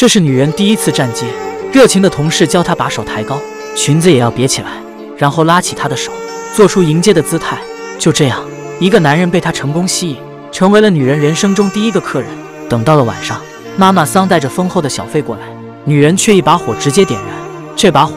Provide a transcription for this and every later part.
这是女人第一次站街，热情的同事教她把手抬高，裙子也要别起来，然后拉起她的手，做出迎接的姿态。就这样，一个男人被她成功吸引，成为了女人人生中第一个客人。等到了晚上，妈妈桑带着丰厚的小费过来，女人却一把火直接点燃。这把火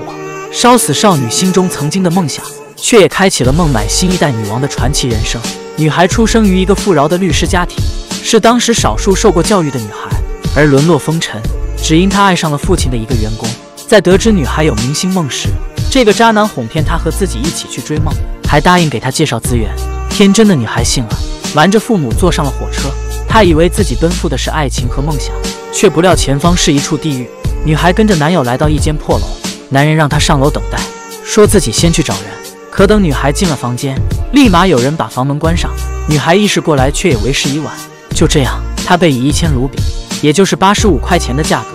烧死少女心中曾经的梦想，却也开启了孟买新一代女王的传奇人生。女孩出生于一个富饶的律师家庭，是当时少数受过教育的女孩，而沦落风尘。只因他爱上了父亲的一个员工，在得知女孩有明星梦时，这个渣男哄骗她和自己一起去追梦，还答应给她介绍资源。天真的女孩信了，瞒着父母坐上了火车。她以为自己奔赴的是爱情和梦想，却不料前方是一处地狱。女孩跟着男友来到一间破楼，男人让她上楼等待，说自己先去找人。可等女孩进了房间，立马有人把房门关上。女孩意识过来，却也为时已晚。就这样，她被以一千卢比。也就是八十五块钱的价格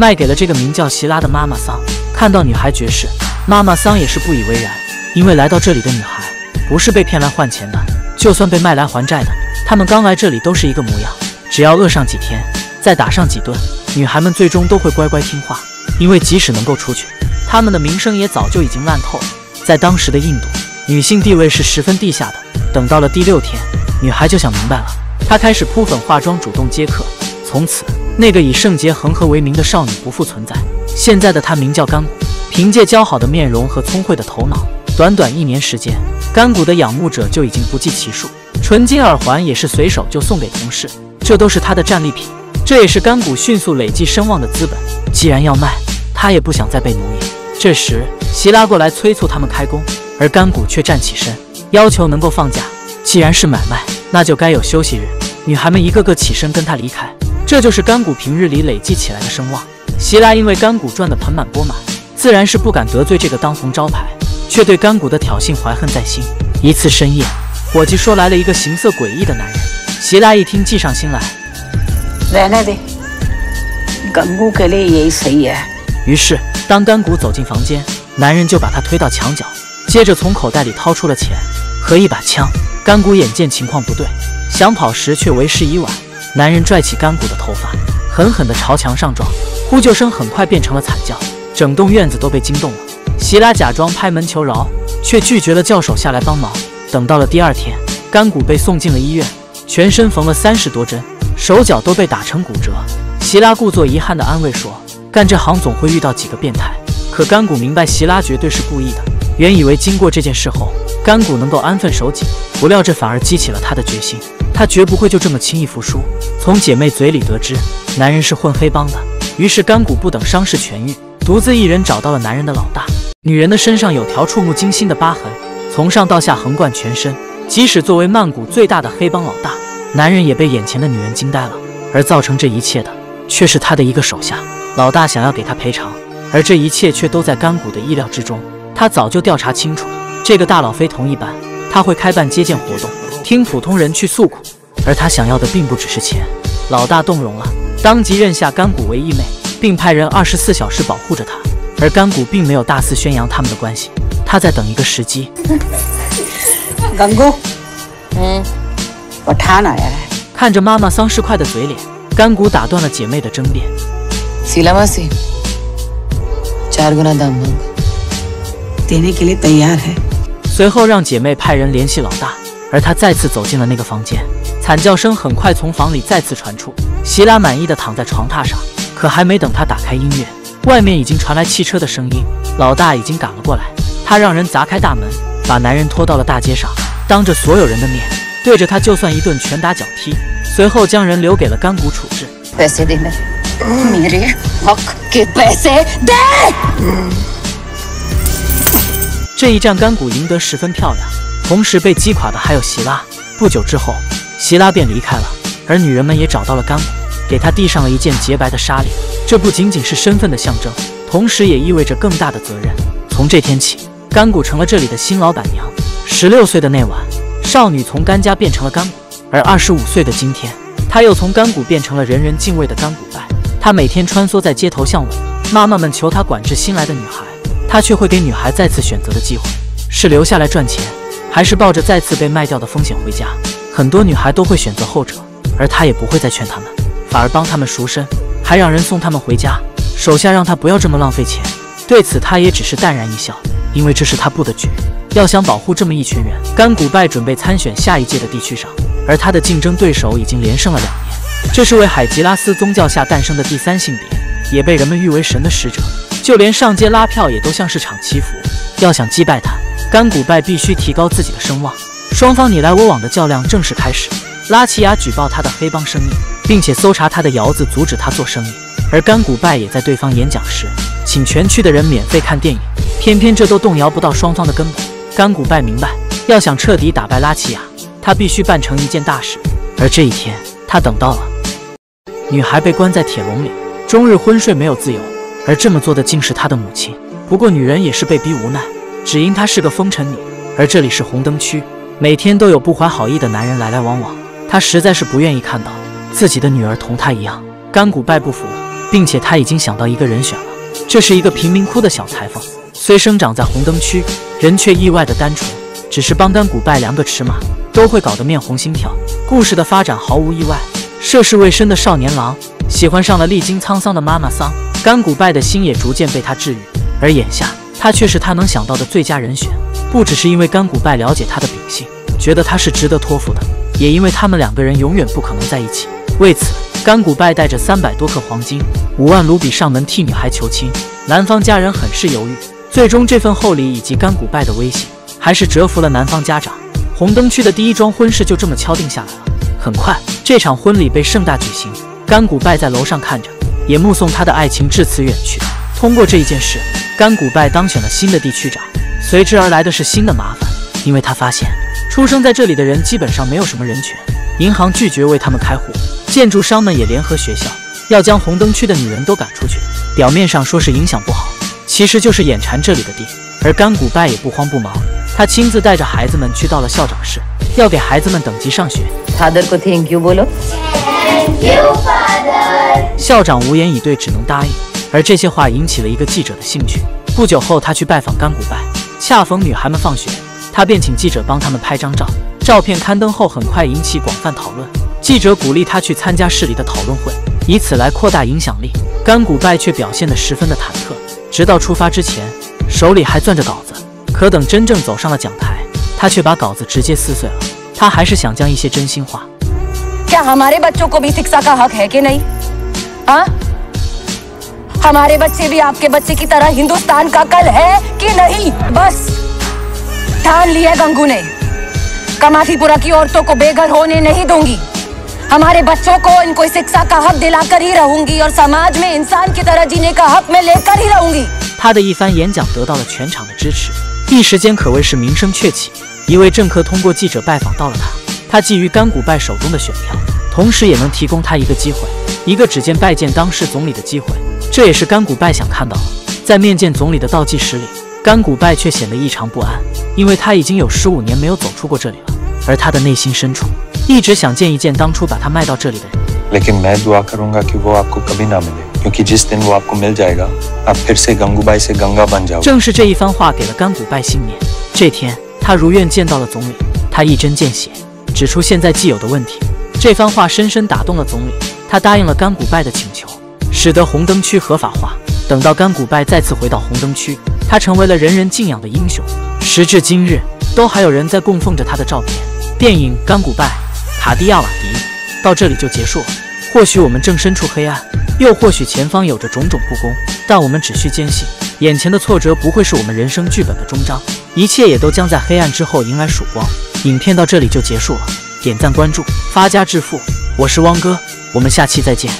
卖给了这个名叫席拉的妈妈桑。看到女孩绝世，妈妈桑也是不以为然，因为来到这里的女孩不是被骗来换钱的，就算被卖来还债的，他们刚来这里都是一个模样。只要饿上几天，再打上几顿，女孩们最终都会乖乖听话。因为即使能够出去，他们的名声也早就已经烂透了。在当时的印度，女性地位是十分低下的。等到了第六天，女孩就想明白了，她开始铺粉化妆，主动接客。从此，那个以圣洁恒河为名的少女不复存在。现在的她名叫甘谷，凭借姣好的面容和聪慧的头脑，短短一年时间，甘谷的仰慕者就已经不计其数。纯金耳环也是随手就送给同事，这都是她的战利品。这也是甘谷迅速累积声望的资本。既然要卖，她也不想再被奴役。这时，席拉过来催促他们开工，而甘谷却站起身，要求能够放假。既然是买卖，那就该有休息日。女孩们一个个起身跟他离开。这就是甘谷平日里累积起来的声望。席拉因为甘谷赚得盆满钵满，自然是不敢得罪这个当红招牌，却对甘谷的挑衅怀恨在心。一次深夜，伙计说来了一个形色诡异的男人。席拉一听，计上心来。于是，当甘谷走进房间，男人就把他推到墙角，接着从口袋里掏出了钱和一把枪。甘谷眼见情况不对，想跑时却为时已晚。男人拽起干谷的头发，狠狠地朝墙上撞，呼救声很快变成了惨叫，整栋院子都被惊动了。席拉假装拍门求饶，却拒绝了叫手下来帮忙。等到了第二天，干谷被送进了医院，全身缝了三十多针，手脚都被打成骨折。席拉故作遗憾地安慰说：“干这行总会遇到几个变态。”可干谷明白，席拉绝对是故意的。原以为经过这件事后，干谷能够安分守己，不料这反而激起了他的决心。他绝不会就这么轻易服输。从姐妹嘴里得知，男人是混黑帮的，于是干谷不等伤势痊愈，独自一人找到了男人的老大。女人的身上有条触目惊心的疤痕，从上到下横贯全身。即使作为曼谷最大的黑帮老大，男人也被眼前的女人惊呆了。而造成这一切的，却是他的一个手下。老大想要给他赔偿，而这一切却都在干谷的意料之中。他早就调查清楚，这个大佬非同一般，他会开办接见活动。听普通人去诉苦，而他想要的并不只是钱。老大动容了，当即认下甘谷为义妹，并派人二十四小时保护着他。而甘谷并没有大肆宣扬他们的关系，他在等一个时机。甘谷，嗯，我他哪呀？看着妈妈丧尸块的嘴脸，甘谷打断了姐妹的争辩。随后让姐妹派人联系老大。而他再次走进了那个房间，惨叫声很快从房里再次传出。席拉满意的躺在床榻上，可还没等他打开音乐，外面已经传来汽车的声音。老大已经赶了过来，他让人砸开大门，把男人拖到了大街上，当着所有人的面对着他就算一顿拳打脚踢，随后将人留给了干谷处置。这一战干谷赢得十分漂亮。同时被击垮的还有席拉。不久之后，席拉便离开了，而女人们也找到了甘谷，给他递上了一件洁白的纱帘。这不仅仅是身份的象征，同时也意味着更大的责任。从这天起，甘谷成了这里的新老板娘。十六岁的那晚，少女从甘家变成了甘谷，而二十五岁的今天，她又从甘谷变成了人人敬畏的甘谷拜。她每天穿梭在街头巷尾，妈妈们求她管制新来的女孩，她却会给女孩再次选择的机会，是留下来赚钱。还是抱着再次被卖掉的风险回家，很多女孩都会选择后者，而他也不会再劝他们，反而帮他们赎身。还让人送他们回家。手下让他不要这么浪费钱。对此，他也只是淡然一笑，因为这是他布的局。要想保护这么一群人，甘古拜准备参选下一届的地区长，而他的竞争对手已经连胜了两年。这是为海吉拉斯宗教下诞生的第三性别，也被人们誉为神的使者。就连上街拉票也都像是场祈福。要想击败他，甘古拜必须提高自己的声望。双方你来我往的较量正式开始。拉齐亚举报他的黑帮生意，并且搜查他的窑子，阻止他做生意。而甘古拜也在对方演讲时，请全区的人免费看电影。偏偏这都动摇不到双方的根本。甘古拜明白，要想彻底打败拉齐亚，他必须办成一件大事。而这一天，他等到了。女孩被关在铁笼里，终日昏睡，没有自由。而这么做的竟是他的母亲。不过女人也是被逼无奈，只因她是个风尘女。而这里是红灯区，每天都有不怀好意的男人来来往往。他实在是不愿意看到自己的女儿同他一样。甘古拜不服，并且他已经想到一个人选了。这是一个贫民窟的小裁缝，虽生长在红灯区，人却意外的单纯。只是帮甘古拜量个尺码，都会搞得面红心跳。故事的发展毫无意外，涉世未深的少年郎喜欢上了历经沧桑的妈妈桑，甘古拜的心也逐渐被他治愈。而眼下，他却是他能想到的最佳人选。不只是因为甘古拜了解他的秉性，觉得他是值得托付的。也因为他们两个人永远不可能在一起，为此，甘古拜带着三百多克黄金、五万卢比上门替女孩求亲。男方家人很是犹豫，最终这份厚礼以及甘古拜的威胁，还是折服了男方家长。红灯区的第一桩婚事就这么敲定下来了。很快，这场婚礼被盛大举行。甘古拜在楼上看着，也目送他的爱情至此远去。通过这一件事，甘古拜当选了新的地区长，随之而来的是新的麻烦，因为他发现。出生在这里的人基本上没有什么人权，银行拒绝为他们开户，建筑商们也联合学校要将红灯区的女人都赶出去。表面上说是影响不好，其实就是眼馋这里的地。而甘古拜也不慌不忙，他亲自带着孩子们去到了校长室，要给孩子们等级上学。校长无言以对，只能答应。而这些话引起了一个记者的兴趣。不久后，他去拜访甘古拜，恰逢女孩们放学。他便请记者帮他们拍张照，照片刊登后很快引起广泛讨论。记者鼓励他去参加市里的讨论会，以此来扩大影响力。甘古拜却表现得十分的忐忑，直到出发之前，手里还攥着稿子。可等真正走上了讲台，他却把稿子直接撕碎了。他还是想将一些真心话。ठान लिया गंगू ने कमाठीपुरा की औरतों को बेघर होने नहीं दूंगी हमारे बच्चों को इनको शिक्षा का हक दिलाकर ही रहूंगी और समाज में इंसान की तरह जीने का हक मैं लेकर ही रहूंगी 他的一番演讲得到了全场的支持，一时间可谓是名声鹊起。一位政客通过记者拜访到了他，他觊觎甘古拜手中的选票，同时也能提供他一个机会，一个只见拜见当世总理的机会。 这也是甘古拜想看到的。在面见总理的倒计时里，甘古拜却显得异常不安。因为他已经有十五年没有走出过这里了，而他的内心深处一直想见一见当初把他卖到这里的人。正是这一番话给了甘古拜信念。这天，他如愿见到了总理，他一针见血指出现在既有的问题。这番话深深打动了总理，他答应了甘古拜的请求，使得红灯区合法化。等到甘古拜再次回到红灯区，他成为了人人敬仰的英雄。时至今日，都还有人在供奉着他的照片。电影《甘古拜》卡地亚瓦迪到这里就结束了。或许我们正身处黑暗，又或许前方有着种种不公，但我们只需坚信，眼前的挫折不会是我们人生剧本的终章，一切也都将在黑暗之后迎来曙光。影片到这里就结束了，点赞关注，发家致富。我是汪哥，我们下期再见。